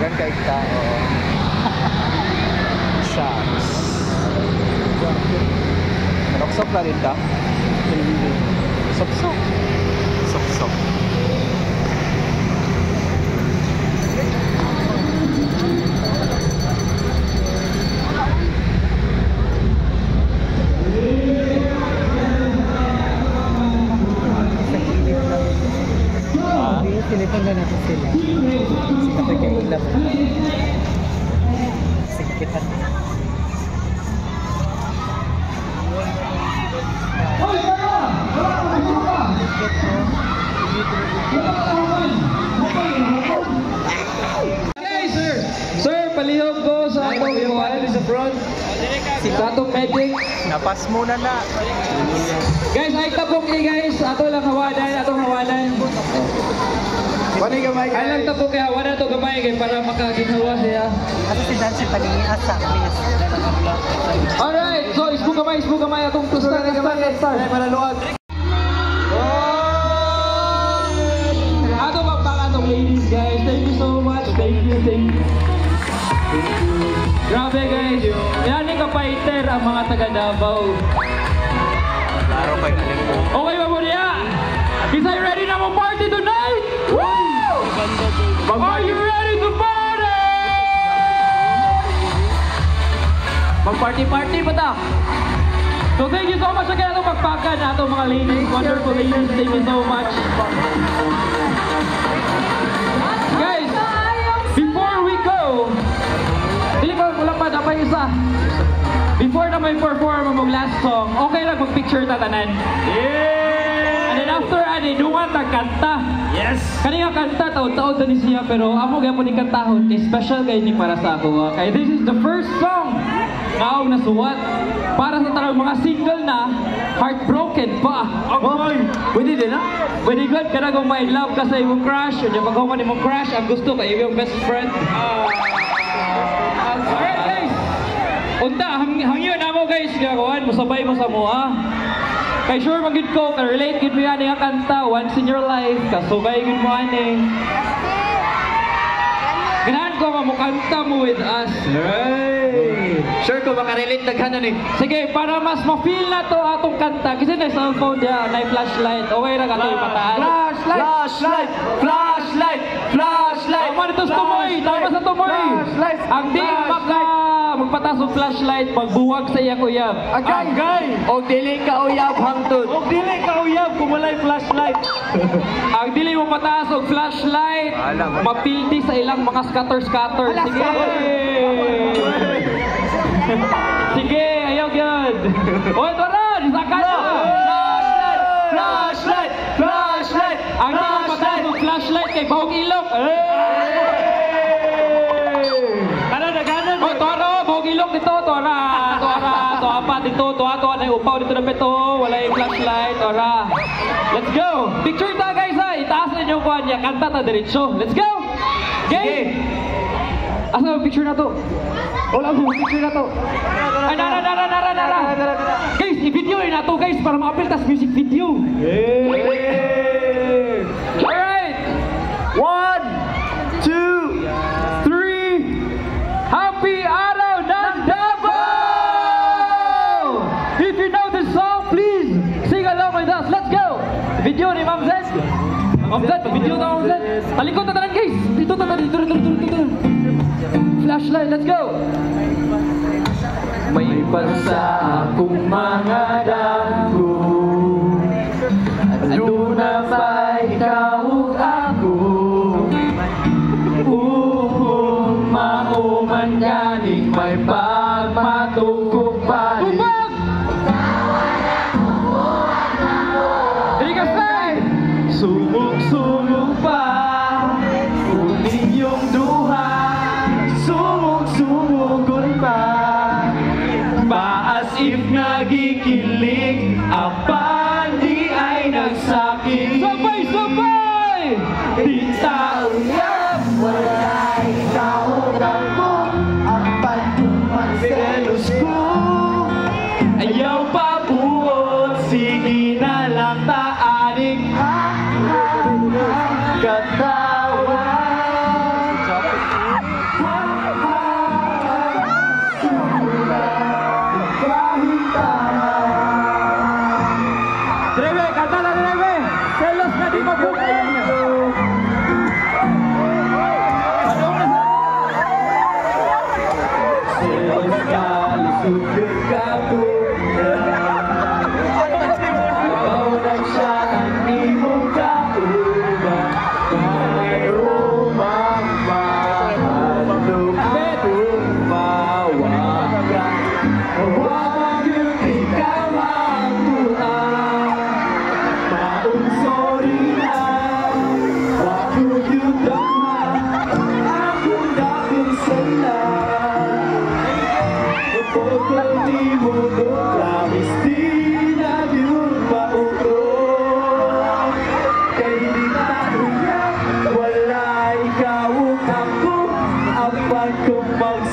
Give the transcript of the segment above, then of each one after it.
Dagan kay tao. Shucks. Soksok na rin ka? Soksok. Telephone na natin sila. Si kapag kay ilap. Sige, kita. Okay, sir. Sir, palihog ko sa atong iwan. sa front. Sa atong medic. napas muna na. Guys, ay tapok ni guys. Ato lang hawanan, atong hawanan. Pwede gamay Ay lang tapok kay hawanan to gamay kay para makaginhawa siya. Kasi si Dancy paningias sa please. Alright, so isbu gamay, isbu gamay atong to start, start, start. Malaluag. Ato pa atong ladies guys. Thank you so much. Thank you, thank you. Grabe guys. Yan ni kapaiter ang mga taga Davao. Kay galing ko. Okay ba mo niya? Is I ready na mo party tonight? Woo! Are you ready to party? Mag-party-party ba ta? So thank you so much again itong pagpakan na itong mga ladies, wonderful ladies. Thank you so much. Guys, before we go, dili ko wala pa dapat isa. Before na may perform ang last song, okay lang mag-picture ta tanan. And then after ani, duwa ta kanta. Yes! Kani nga kanta taon-taon din siya pero amo gyapon ni kantahon kay special kay ni para sa ako. Kay this is the first song nga ako nasuwat para sa tarong mga single na heartbroken pa. Okay. Pwede din ha? Pwede good ka na kung may love ka sa imong crush o yung pagkaman imong crush ang gusto kay iyong best friend. Alright guys. Unta, hang hangyo na mo guys, gagawan, musabay mo sa mo ha. Kay sure magid ko, ka relate gid mo yan nga kanta once in your life, kasugay gid mo ani. Ganahan ko nga mo kanta mo with us. Hey! Sure ko makarelate daghan ni. Sige, para mas ma-feel na to atong kanta, kasi na cellphone dia, na flashlight. Okay ra ka to ipataas. Flashlight! Flashlight! Flashlight! Flashlight! Tama dito sa tumoy, tama sa tumoy. Ang di maka magpatas og flashlight pagbuwag sa iya kuyab. Agay! Agay! O dili ka uyab hangtod. Og dili ka uyab kung walay flashlight. Ang dili mo pataas og flashlight, Alam. mapildi sa ilang mga scatter-scatter. Sige! Sige, ayaw gyud. Oy, tara, disaka na. Flashlight! Flashlight! Flashlight! Ang di mo pataas og flashlight kay bahog ilok. Kana dito, to ato na upaw dito na beto, wala yung flashlight, tora. Let's go. Picture ta guys ha. Itaas na yung kuan niya, kanta ta diretso. Let's go. Okay. Asa ang picture na to? Wala mo picture na to. Ay, nara, nara, nara, nara. Guys, i-video na to guys para ma-appeal tas music video. Alright. Flashlight, let's go! May pansa akong mga dago Aduna pa ikaw ug ako? Uhong mauman ganing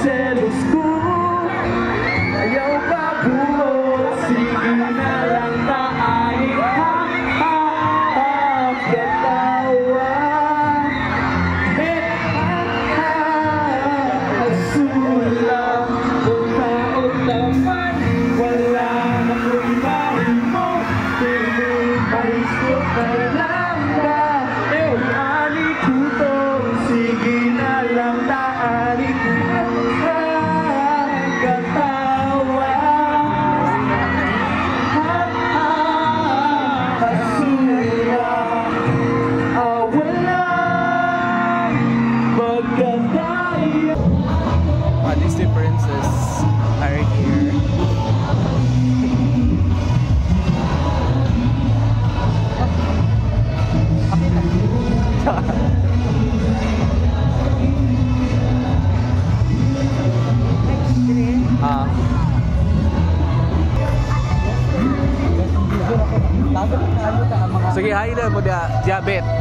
said diabet.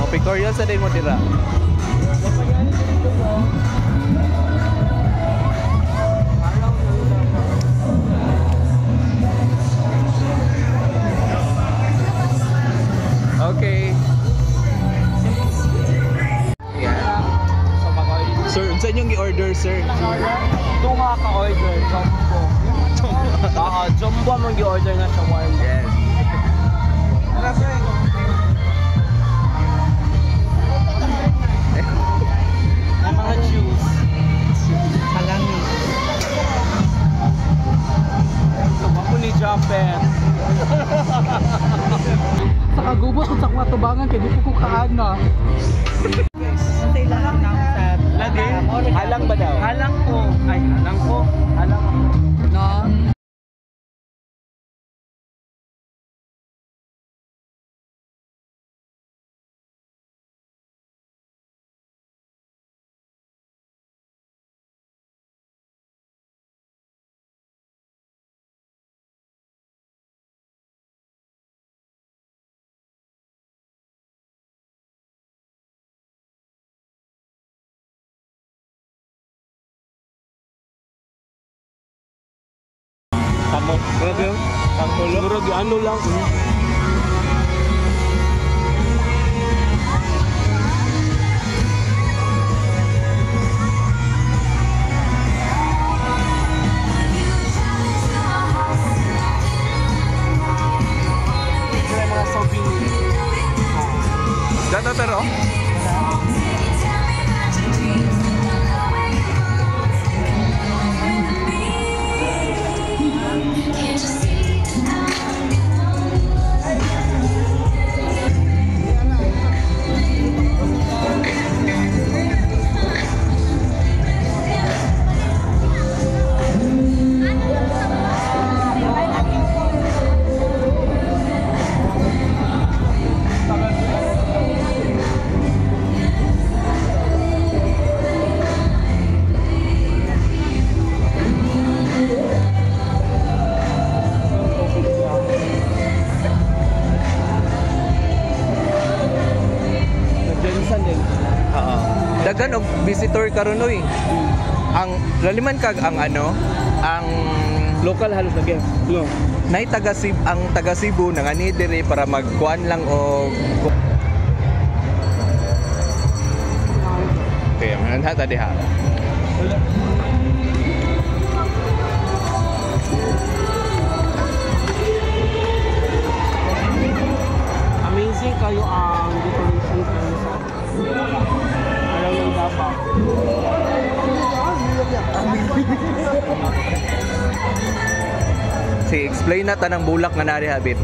Oh, pictorial sa din mo dira. Okay. Yeah. Sir, unsa inyong i-order, sir? Ito nga ka-order, jumbo. Oo, jumbo ang mag-order na shawarma. Yes. Ang mga juice. halangi. Ako ni Jumper. Sa kagubot kung sa mga tubangan kay di ko ko kaana. Sa ilahan ng sa Lagi? Halang ba daw? Halang ko. Ay, halang ko. Halang ako. no. Kamot. Grabe yun. Pangkulo. Murag ano lang. Karon oy. Ang laliman kag ang ano, ang Local halos na game. No. Nay taga ang taga Cebu nangani dire para magkuan lang o Okay, manan ha tadi ha. Amazing kayo ang decoration kayo sa Alam ng Davao. Si explain na tanang bulak nga nari habit.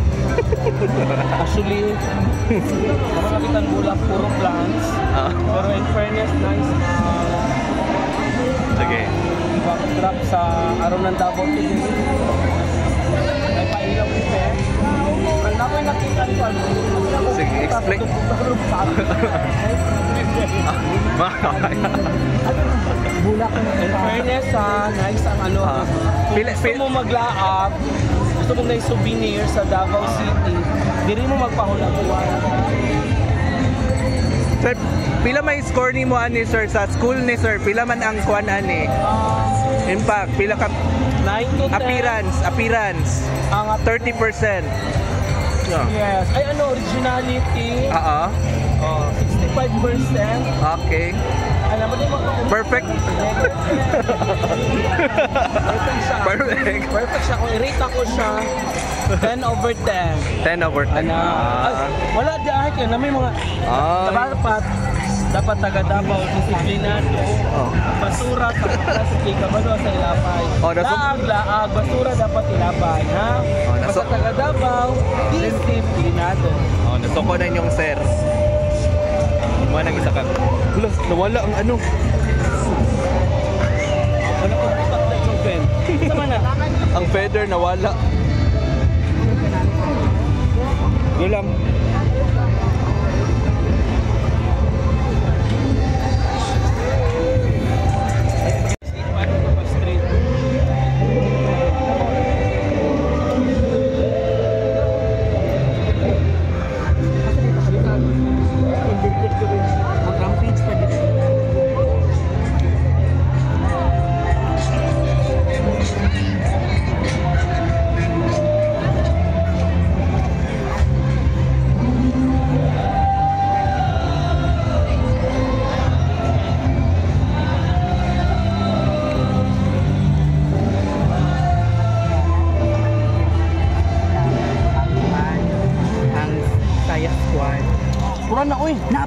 Actually, makakitan bulak puro plants. Ah, Pero in fairness, nice na sige. backdrop sa araw ng Davao today. May pailaw effect. Ang nakoy nakita ko ano. Sige, explain. In ha, nice ang ano. Ah. Kung Pila- gusto pila- mo maglaab, gusto mo na souvenir sa Davao City, diri mo magpahulakuan. sir, pila may score ni mo ani sir sa school ni sir? Pila man ang kuan ani? Impact, pila ka 9 to 10. appearance, appearance. Ang 30%. No. Yes. Ay ano, originality. Oo. Oh, 65%. Okay. Perfect. Perfect siya. Perfect. Perfect siya. Kung i-rate ako siya, 10 over 10. 10 over 10. Ano? Ay, Ah. wala di ay kaya na may mga Ah. dapat dapat taga Davao disiplinado. Oh. Basura plastic, kabalo sa ilapay. Oh, naso- laag, laag, basura dapat ilapay, ha? Oh, Basta naso- taga Davao, disiplinado. Oh, nasuko na yung sir. Mo nang isa ka. Hala, nawala ang ano. Wala ko na yung pen. Sama na. Ang feather nawala. Yun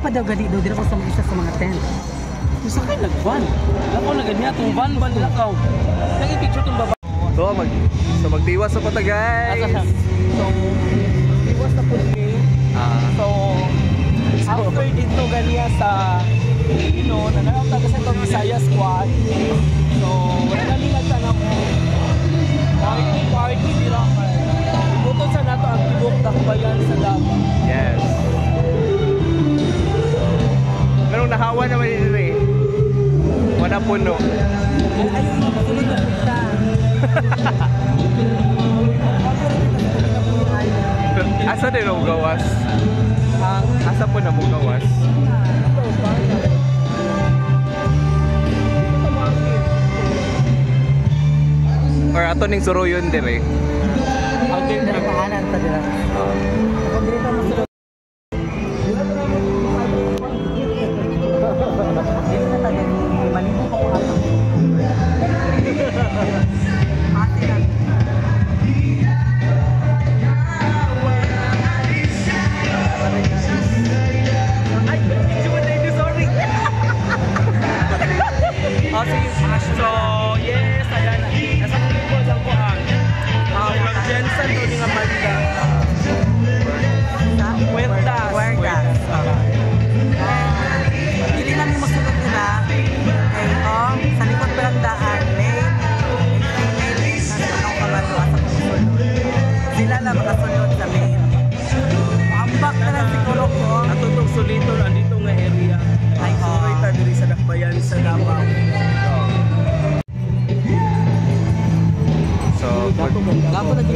daw gali daw dito puno. Ayun na. Asa din ang gawas? Ang asa po na mo gawas? Or ato ning suruyon dire. Okay, Dira kahanan ta dira.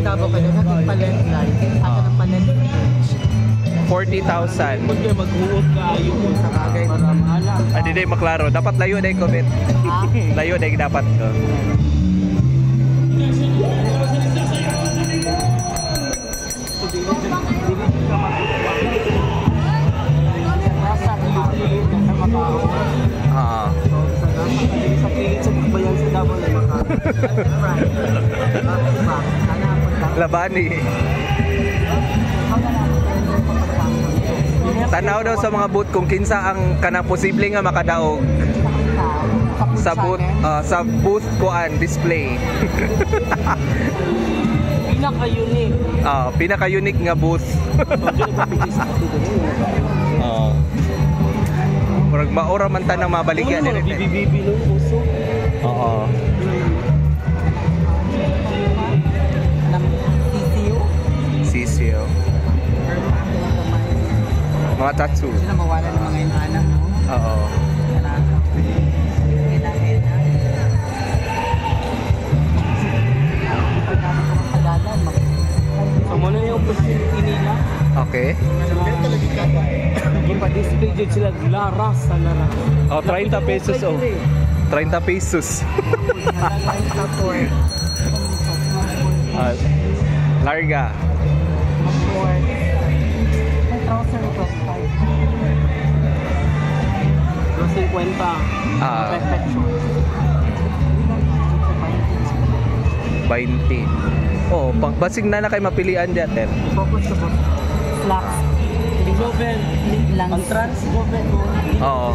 Davao natin palen ng palen 40,000. Huwag kayo mag-uot kayo sa bagay. Ah, maklaro. Dapat layo na yung comment. layo na yung dapat. Uh. Ah. Sa Labani. Tanaw daw sa mga booth kung kinsa ang kana posible nga makadaog sa booth ah, sa booth kuan display. Pinaka-unique. Ah, pinaka-unique nga booth. Oo. Murag maura man tanang mabaligyan Ano, din. bibibibi nung puso. Oo. Mga tatsu. Sila mawala ng mga inaanak mo. Oo. So, mo na yung opportunity nila. Okay. Ipa-display dyan sila laras sa laras. Oh, 30 pesos oh. 30 pesos. Ah, larga. Yung 50. Ah. Perfection. 20. Oh, pang basig na na kay mapilian dyan. Focus sa book. Slacks. Joven. Lang. Ang trans joven mo. Oo.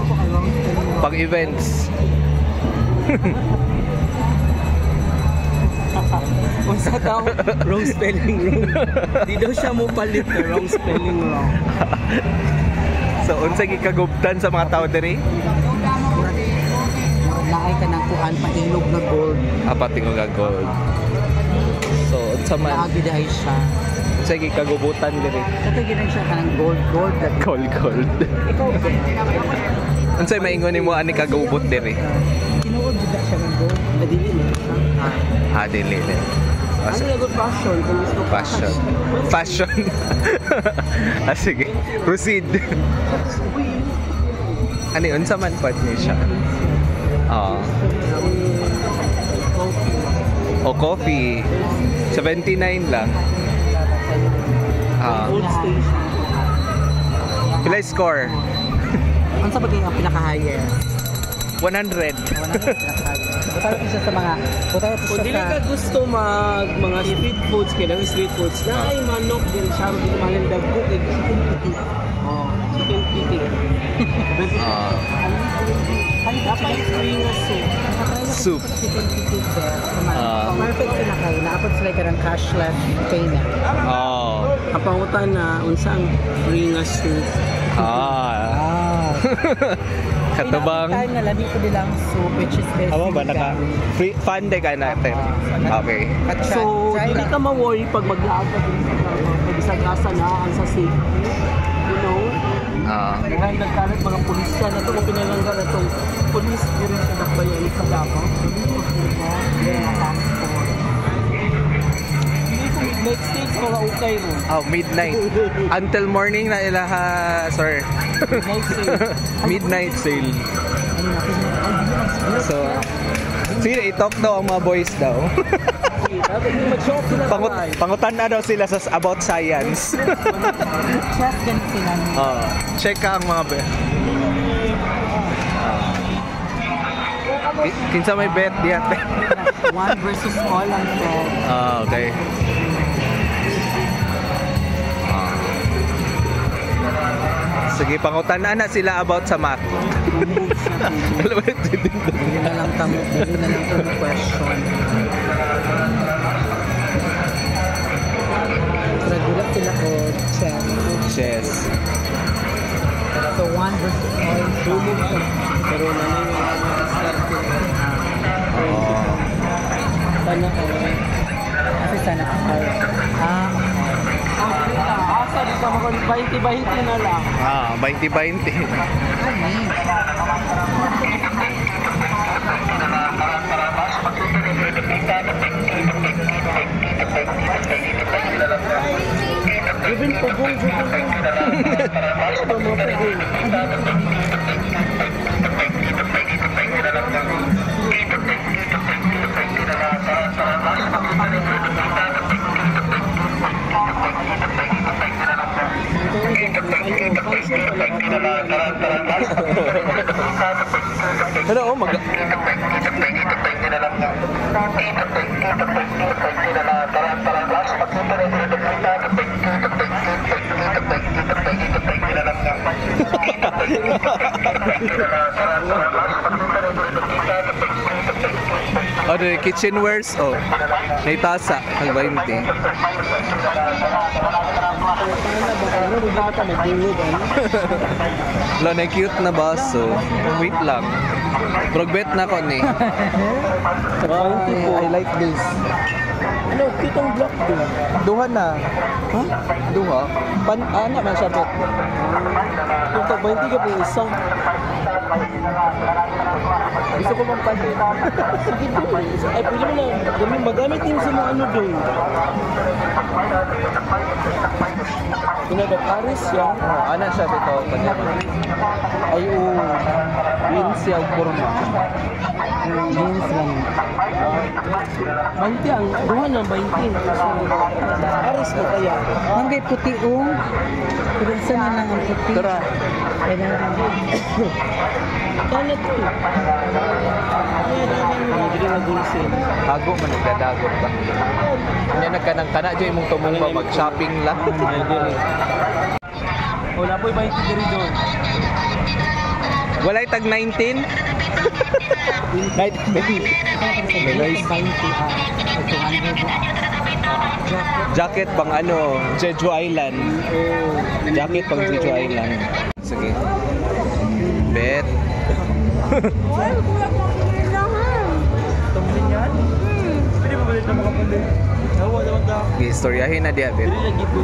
Pag events. Unsa daw? Wrong spelling wrong. Di daw siya mo palit na wrong spelling wrong. So, unsa gikagubtan sa mga tao diri? Naay ka ng kuan pailog na gold. Apat tingo nga gold. So, unsa man Naagi dahi siya. unsa gikagubutan diri? Kato ginay siya ka ng gold gold. Like, Gold gold. ikaw ba? Unsa maingon nimo ani kagubot diri? Tinuod jud siya ng gold. Nadili mo siya. Ah. Ah, Ano good fashion? Kung gusto ko. Fashion. Fashion. ah, sige. Proceed. ano yun? Unsa man pod niya siya? Oo. O coffee. 79 lang. Ah, Old station. pila score? Ano sa bagay ang pinaka-highest? 100. Wala na pinaka-highest. Butaro ko siya sa mga butaro ko Kung siya dili sa ka gusto mag mga street foods, kaya lang street foods, na ay manok din siya, hindi mahalin dagko, kay chicken piti. Oh, chicken piti. Ah, Dapat free nga soup. soup. chicken ticket there. Ah. Perfect sila kayo. Naapot sila ka ng cashless payment. Oh. Kapangutan na, unsang free nga soup. Ah. Ah. Katubang. Time na lami ko nilang soup which is best. Amo ba naka free fund ka natin. Okay. At So, try hindi ka ma-worry pag maglaag ka din sa trabaho, pag isagasa na ang sa safety. You know? Ah. Dahil nagkalat mga pulis ka na ito, kung pinalangga na itong pulis din sa Dakbayan sa Davao. Next stage, mga ukay mo. Oh, midnight. Until morning na ilaha, sir. Next stage. Midnight sale. So, sige, i-talk daw ang mga boys daw. Pangut pangutan na daw sila sa about science. Chef ganun sila. oh, check ka ang mga bet. Ki- Kinsa may bet diyan? One versus all ang bet. Ah, okay. Sige, pangutan na na sila about sa math. Alam mo, Hindi na lang tamo, na lang tamo question. Nagulat sila ko, chef. Chess. So one versus all. Sumog ka. Pero yung mga start ko. Oh. Sana ka. Kasi sana all. Ah, ka makon 20-20 na lang. Ah, 20-20. Ani. Even pugong, pugong. Ano mga pugong? Ano, oh, mag... Oh, the kitchenwares. Oh, may tasa. Ang 20. Ano ba bata nagulog ano? Lo, na cute na baso. Wait lang. Progbet na ko ni. I, I like this. Ano, cute ang block din. Duha na. Ha? Duha. Pan, anak man siya, bet. Kung ka 20 ka po isa. Gusto ko mang pansin. Sige doon. Ay, pwede mo na. Gamit, magamit din sa mga ano doon. Pinada Paris siya. Oh, ana siya. Kanya. Ay, oo. Yun siya, kurma. Yun lang. 20 ang, duha ng 20. Paris na kaya. Manggay puti o. Pero isa na lang ang puti. Tara. Kaya to? Hago man nagdadagot ba? Hindi nagkanang kana dyan imong tumong ba mag-shopping lang. Wala po'y 20 diri doon. Walay tag 19. Night baby. Guys, jacket pang ano, Jeju Island. Jacket pang Jeju Island. Sige. Bet. Tumbling yan? Pwede ba balik na mga pundin? Hawa naman ka. Gistoryahin na diya. Dili lagi po.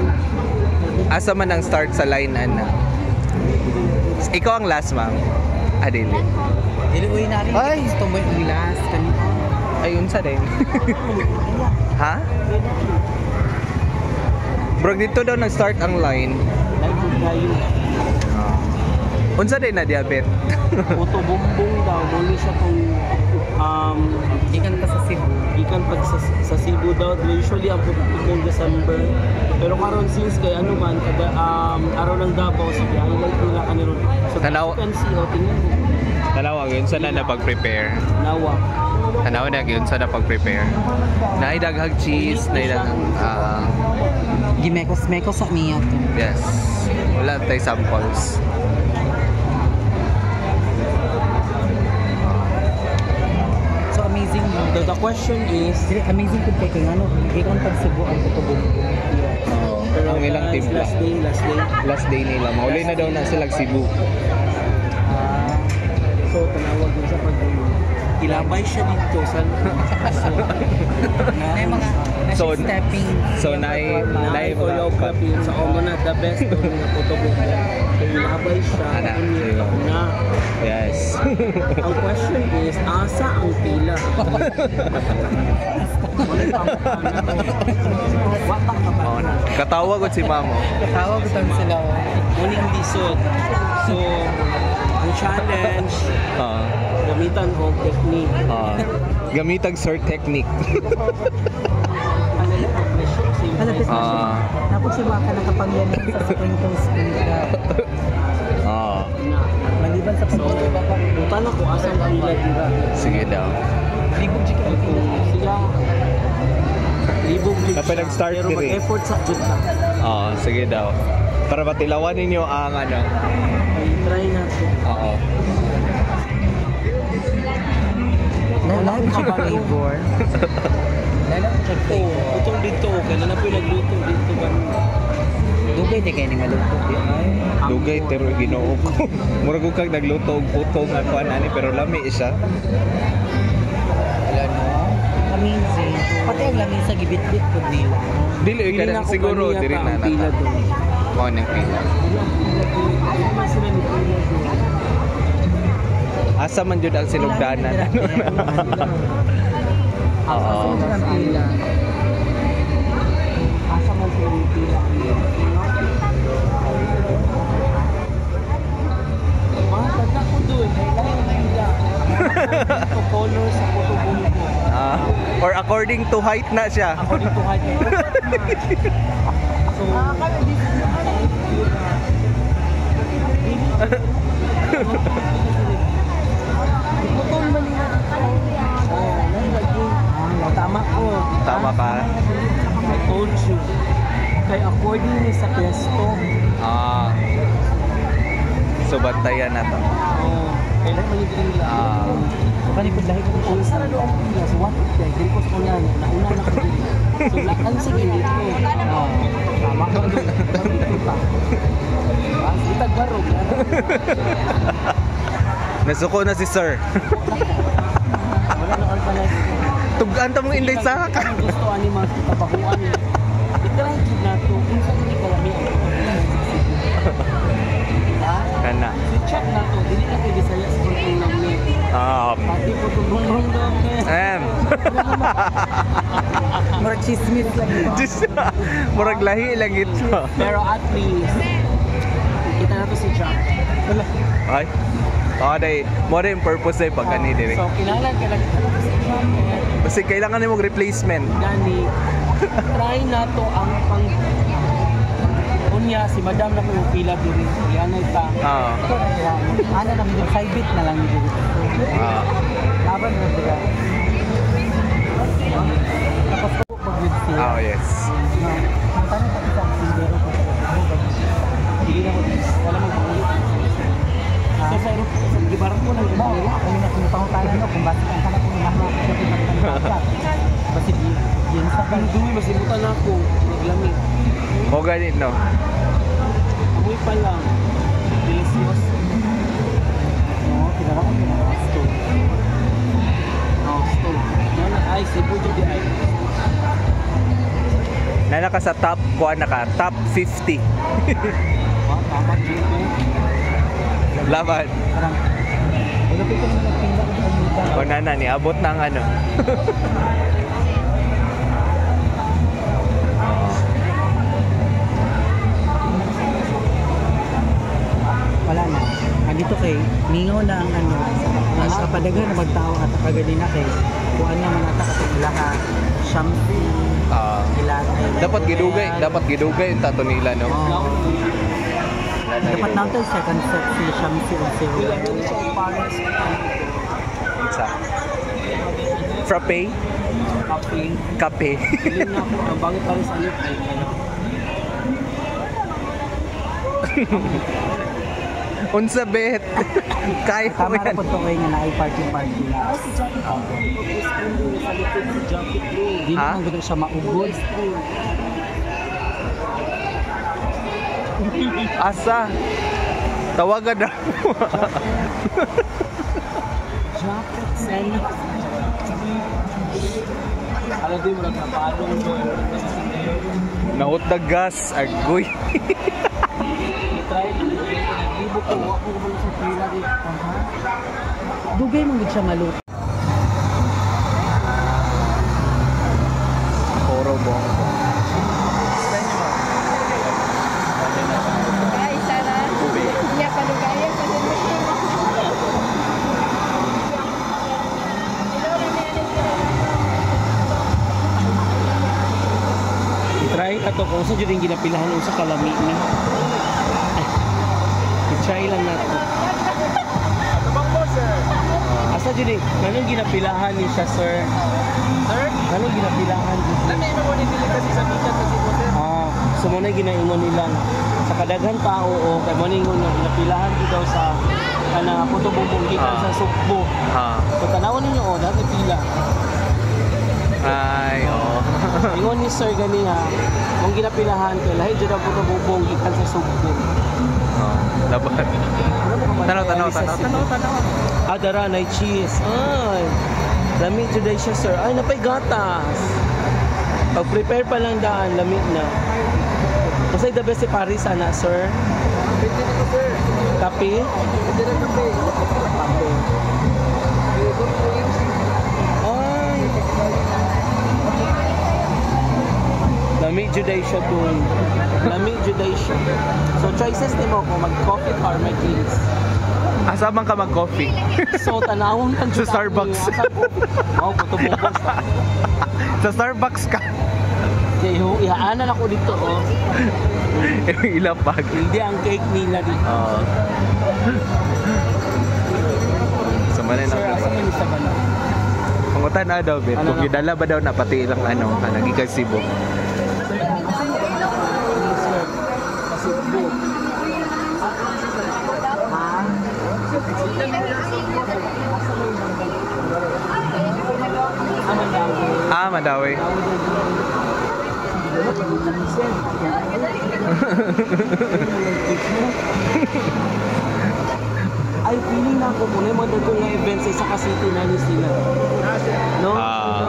Asa man ang start sa line ana? Ikaw ang last, ma'am. Adili. Dili uwi na rin. Ay! Gusto mo yung last. Ayun sa din. ha? Bro, dito daw nag-start ang line. Lagi kayo. Unsa din na diabet? Puto bumbong daw. Muli siya kung um, Ikan ka sa Cebu. ikan pag sa, sa Cebu daw. Usually ang putong December. Pero karon since kay ano man, kada, um, araw ng Davao, sige, highlight nila kaniron. So, Tanaw- you can see, oh, tingnan mo. Tanawa, yun sa na napag-prepare. Nawa. Tanawa na yun sa napag-prepare. Naidaghag cheese, naidaghag... ah Gimekos-mekos sa niya to. yes. Wala tayo samples. The, question is, amazing kung kay kay ano, ikon pag Cebu ang tutubong. pero ang ilang timpla. last day, last day. Last day nila. Mauli na daw na sila Cebu. Ah, So, tanawag din sa pag Ilabay siya dito sa may mga So, so, stepping. So, nai... na Nai choreography sa Omo na the best to nga photo book. So, ilabay siya. Ana, Ano, siyo. na. Yes. Ang question is, asa ang pila? Na na. Katawag ko si Mamo. Tawag ko sila. Muli ang disod. So, ang challenge, Oo. gamitan o technique. Oo. Gamitag sir technique. Ano Halapit na siya. Ah. Tapos si Maka nakapangyarihan sa sprinkles nila. Oo. Maliban sa So, pag buta na ko asa ang pila dira. Sige daw. Libog di ka Siya, libog Dapat siya. nag-start Pero diri. mag-effort sa jud ka. Oo, sige daw. Para matilawan ninyo ang ano. Try natin. Oo. Lahat siya siya Oo, flavor. utong dito. Kailan na po yung nagluto dito ba? Dugay di kayo nga luto. di ay. Dugay pero ginoo ko. Murag kag nagluto og puto nga kuan ani pero lami siya. Wala no. Amazing. Pati ang lamin sa gibit-bit po nila. Dili ka na siguro diri na ang doon. Mao nang pila. Asa man jud ang sinugdanan. Oo. Pila? Ah, color sa photobook ko. Ah, or according to height na siya. According to height. So, Putol man nila. Oh, tama ko. Tama ka? I told you. Kay according ni sa pwesto. Ah. So, bantayan na to. Oo. Oh, kailan magiging nila. Ah. So, kanikod ko. Kung sa nalo ang pila, so what if they? Ko sa niya, nauna na ko din. So, lakang sige dito. Oo. Tama ka doon. Itagbarog. Nasuko na si sir. Wala na organize. Tugan ta mong inday sa ka. Gusto ani mga kapakuan ni. Itry gid na to kung sa hindi ka lami. Ha? Kana. Si check na to, dili na kay Bisaya sa kung nang ni. Ah. Pati po tubong rong ni. Em. Mura chismis lang ito. Just murag lahi lang ito. Pero at least kita na to si Jack. Wala. Ay. Oh, day, mo rin purpose ay pag kani dire. So, kailangan ka lang eh. Kasi kailangan nimo replacement. Gani, try na to ang pang Unya, si Madam na ko pila diri. Yan ay ta. Ah. Na sila. Ano lang yung side bit na lang yung Ah. Laban na sila. Tapos ko siya. Oh, yes. Ang dumi, masimutan na ako. Naglami. O ganit no. Amoy pa lang. Delicious. No, pinaraan ko na. Stove. Oh, stove. Yan, ay, Cebu di ay. Na naka sa top kuan naka top 50. Ah, tama dito. Laban. Parang, wala ko kung nagpinda ko sa muda. O nana ni abot ng ano. Andito kay, mingaw na ang ano. Mas kapadagan na magtao at kagali na kay, kung ano man ata kasi ilaha, shampoo, Ah. ilaha. dapat gidugay, dapat gidugay yung tato nila no. Na Dapat gidugay. natin second set si shampoo si na ang parents. Unsa? Frappe, Kape. kape. Na. Ang bagay pa rin sa ano. Unsa bet? Kaya ko Tama na po ito kayo nga na ay party-party na. Di Ha? naman gusto siya maubod. Asa? Tawagan na. Jacket sen. Alam din mo lang na paano mo na gas, agoy. ko ako ko sa pila di. Dugay mong gud siya maluto. Puro bong. Try ato kung sa jud yung ginapilahan sa kalami ni. Ni? Kanang ginapilahan ni siya, sir? Sir? Kanang ginapilahan ni? Ano mo ni dili kasi sa bigat kasi mo, sir? Ah, so mo na ginaingon nilang sa kadaghan tao o kay mo ningon nga ginapilahan jud daw sa kanang puto bubong gikan Ah. sa sukbo. Ha. So tanawon ninyo oh, dati pila. Ay, oo. Ingon ni Sir gani ha, kung ginapilahan kay lahi jud ang puto bubong gikan sa sukbo. Oh, laban. Tanaw, tanaw, tanaw, tanaw, tanaw. Ah, dara na cheese. Ay. Lamig today siya, sir. Ay, napay gatas. Pag-prepare pa lang daan, lamig na. Kasi the best si Paris, ana, sir. Kape? Kape. Ay. Lamig juday siya dun. Lamig juday siya. So, choices ni mo kung mag-coffee or mag-drinks. Asa man ka mag-coffee? So, tanawon kan Sa Starbucks. Oh, puto bubong. Sa Starbucks ka. Kaya ihaanan ako dito, oh. Ilapag. Hindi ang cake nila dito. Oo. Sumanin Sir, asa na. man isa ba na? Pangutan na daw, bet. Ano Kung gidala ba daw na pati ilang ano, ka nagikan Cebu. Sir, kasi blue. Ha? Mandawi? Ay, feeling na ako muna yung mga dagong nga event sa isa ka city na ni sila. No? Ah.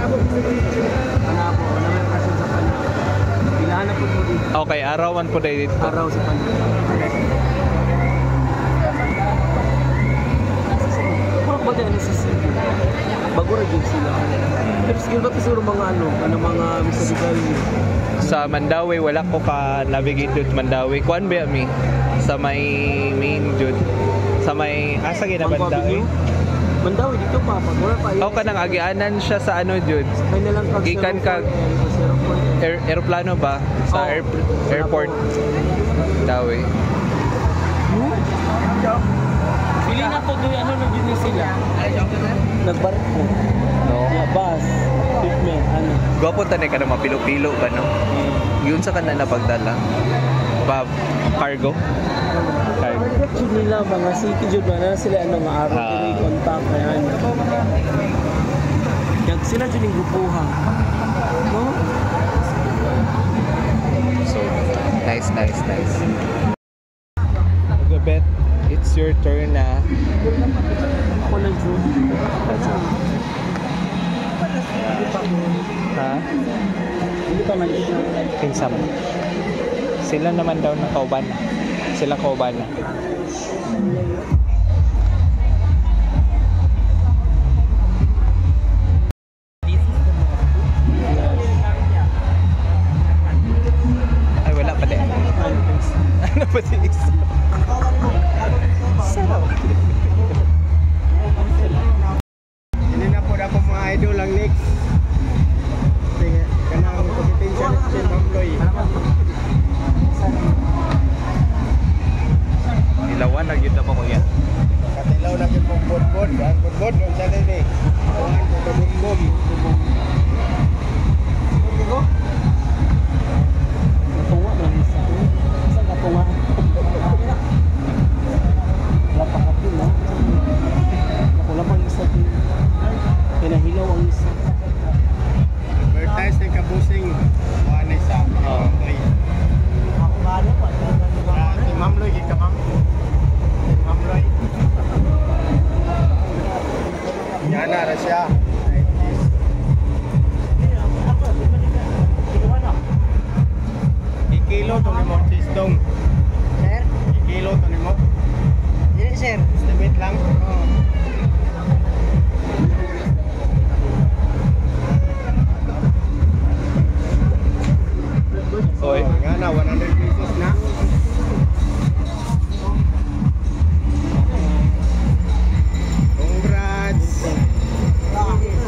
Ano ako, ano may passion sa kanya. Pilahan na po dito. Okay, arawan po dito. Araw sa kanya. Parang ba dahil sa city? Bago rin din sila. Pero siguro ba siguro mga ano, ano mga misabigal Sa Mandawi, wala ko ka navigate dito Mandawi. Kuan ba mi? Sa may main jud. Sa may asa gina Mandawi. Mandawi dito pa, pag wala pa. O ka nang agianan siya sa ano jud. Kaya na lang kag Gikan kag- Air, aeroplano ba? Sa Oh, air, airport. po. Mandawi. Pili na po doon, ano na din sila? Nagbarko. No. Yeah, bus, equipment, ano. Gwapo tanay ka na mapilo-pilo ba no? Yun sa kanila na pagdala. Ba, cargo? Cargo. Jud nila, mga city jud ba na sila ano nga araw uh, contact kaya ano. Kaya sila jud yung grupuhan. No? So, nice, nice, nice. Your turn na. Ako na jud. Ha? Hindi pa man dito. Pinsam. Sila naman daw na kauban. Sila kauban na.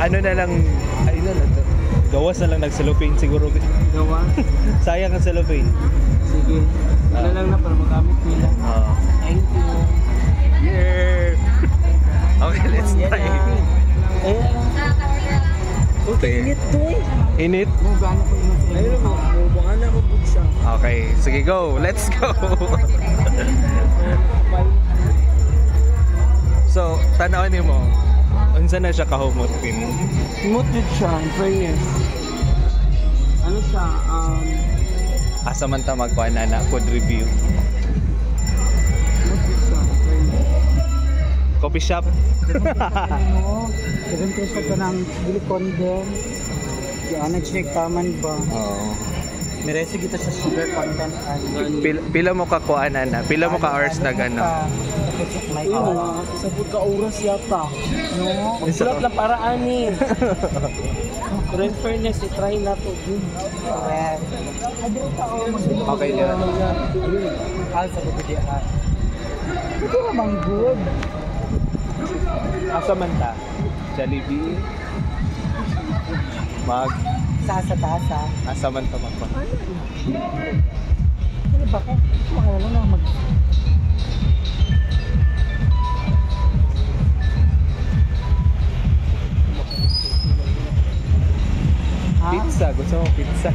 Ano na lang, ay na lang. Gawas na lang nag-cellophane siguro. Gawa. Sayang ang cellophane. Sige. Ano lang na para magamit nila. Ah. Thank you. Yeah. Okay, let's Yan try. Eh, Okay. init to eh. Init? Mo gana ko yung Ayun mo, mo na ko po siya. Okay, sige go. Let's go. so, tanawin niyo mo. Unsa na siya kahumot pin? Smooth din siya, in fairness. Ano siya, um, Asa man ta magkuha na na food review. smooth din siya, in fairness. Coffee shop. Even ko siya ka ng silicone din. Ano, check taman ba? Oo. Meresi kita sa sugar content. Pila, pila mo ka kuha na na? Pila mo ka hours na gano? May Ayun mga, sabot ka oras yata. No? Magsulat lang para ani. Pero in fairness, i-try na to. Okay lang. Al sa bubudihan. Ito namang good. Asa man ta? Jollibee. Mag Sasa-tasa. asa man ta magkuha? Ano ba ko? Mga ano na mag... Pizza, gusto mo pizza?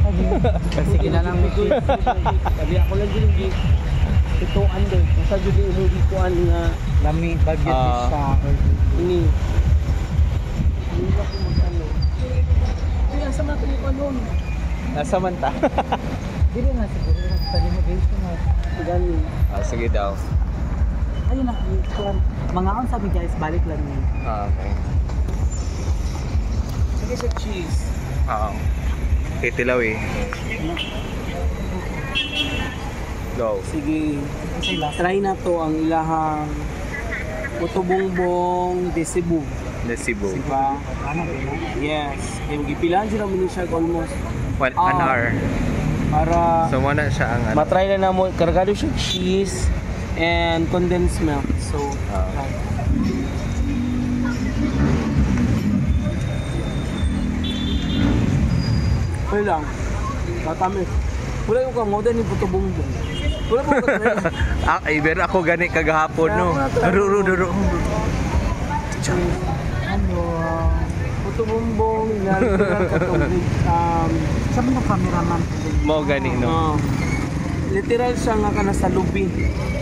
Sige na lang, Miguel. Sabi ako lang din yung ito under. Sa judi inuwi ko an nga Lami, budget Ah. siya. ini. Kanon. Nasa man ta? Dili na siguro sa limitation na. Gani. ah, sige daw. Ayun na, mga on sabi guys, balik lang ni. Ah, okay. Sige sa cheese. Oo. Titilaw eh. Go. Sige. Try na to ang ilahang Utubongbong de Cebu. The Cebu. Na? Yes. Yung gipilan sila mo siya almost One, an Ah. hour. para So, muna siya ang ano. matry na na mo kargado siya cheese and condensed milk. So, Ah. try. Wala lang. Matamis. Wala yung kamoda ni Puto Bongbong. Wala mo ah, Iber ako gani kagahapon no. Duro duro. Ano? Bongbong, inalagyan ka itong um, Sa mga cameraman. Mo gani no. ah, literal siya nga ka nasa lubi.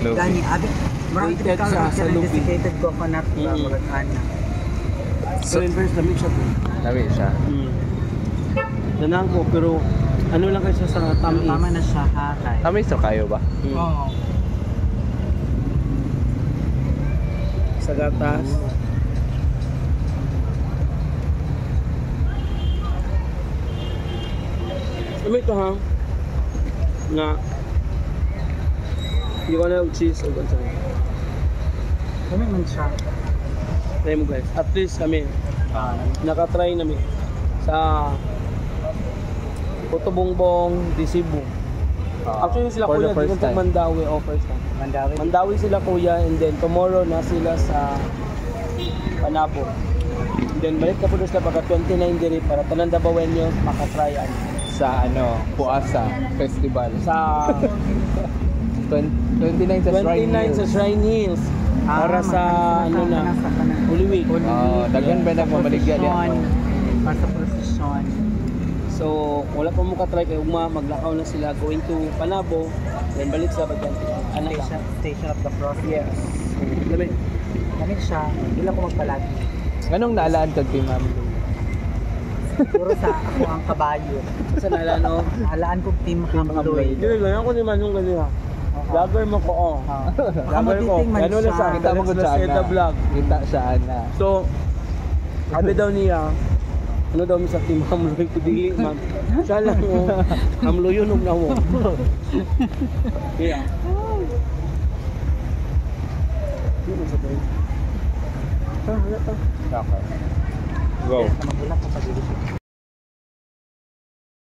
Low. Gani, abi. Waited sa- sa lubi. desiccated coconut ba, Mm. murag ana. So, inverse lamig siya. Labi siya. Mm. Danang ko, pero ano lang kayo siya sa tamis. Tama na siya, haray. Kami so kayo ba? Mm. Oo. Sa gatas. Ano ito ha? Nga. Hindi ko na cheese o ganun. Kami man siya. Try mo guys. At least kami. Nakatry namin sa Puto Bongbong de Cebu. Actually sila For the kuya first dito sa time. Mandawi oh first time. Mandawi. Mandawi sila kuya and then tomorrow na sila sa Panabo. And then balik na po doon sila pagka 29 diri para tanan Dabawenyo makatry ano. Sa ano, Puasa Festival. Sa 29 sa 29 sa Shrine Hills Ah, para sa ano na Holy Week. Oh, daghan ba na pamaligya diyan? Para sa procession. So, wala pa mo ka-try kay ugma maglakaw na sila going to Panabo then balik sa Bagyan. Ano? Station, station of the cross. Yes. Dami. Kami siya, hindi lang ko magpalagi. Anong naalaan kag kay Ma'am? Puro sa ako ang kabayo. Sa nalano. Alaan kong team Hamloy. Dili lang ako ni Manong kanina. Vlogger mo ko oh. Vlogger ko. Ano lang sa akin, Kita mo gud sa ana. vlog. Kita siya ana. So, sabi daw niya, ano daw mi sa team Hamloy ko dili ma'am. Siya lang oh. Hamloy yun na mo. Yeah. Ano sa tayo? Ah, wala ta. Okay. Go. Magulat ko pag